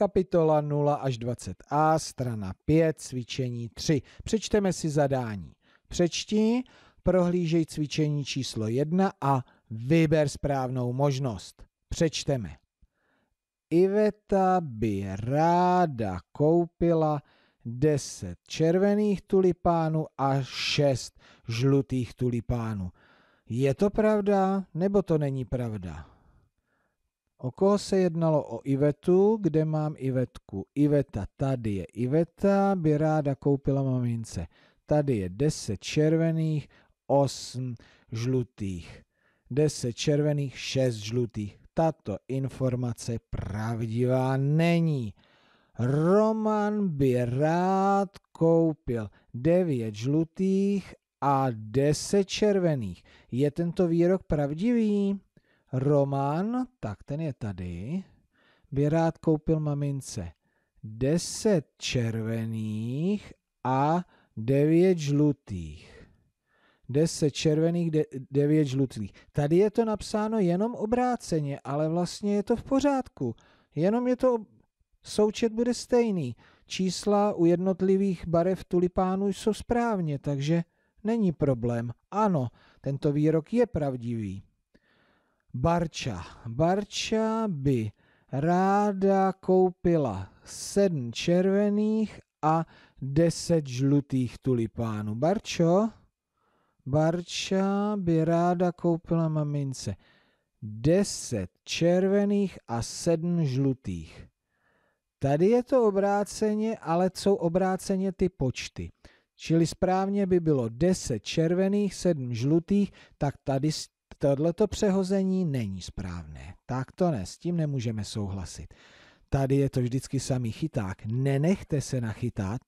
Kapitola 0 až 20a, strana 5, cvičení 3. Přečteme si zadání. Přečti, prohlížej cvičení číslo 1 a vyber správnou možnost. Přečteme. Iveta by ráda koupila 10 červených tulipánů a 6 žlutých tulipánů. Je to pravda, nebo to není pravda? O koho se jednalo o Ivetu, kde mám Ivetku? Iveta, tady je Iveta, by ráda koupila mamince. Tady je 10 červených, 8 žlutých. 10 červených, 6 žlutých. Tato informace pravdivá není. Roman by rád koupil 9 žlutých a 10 červených. Je tento výrok pravdivý? Roman, tak ten je tady, by rád koupil mamince 10 červených a 9 žlutých. 10 červených, 9 žlutých. Tady je to napsáno jenom obráceně, ale vlastně je to v pořádku. Jenom je to, součet bude stejný. Čísla u jednotlivých barev tulipánů jsou správně, takže není problém. Ano, tento výrok je pravdivý. Barča. Barča by ráda koupila sedm červených a deset žlutých tulipánů. Barčo? Barča by ráda koupila mamince deset červených a sedm žlutých. Tady je to obráceně, ale jsou obráceně ty počty. Čili správně by bylo 10 červených, 7 žlutých, tak tady tohleto přehození není správné. Tak to ne, s tím nemůžeme souhlasit. Tady je to vždycky samý chyták. Nenechte se nachytat,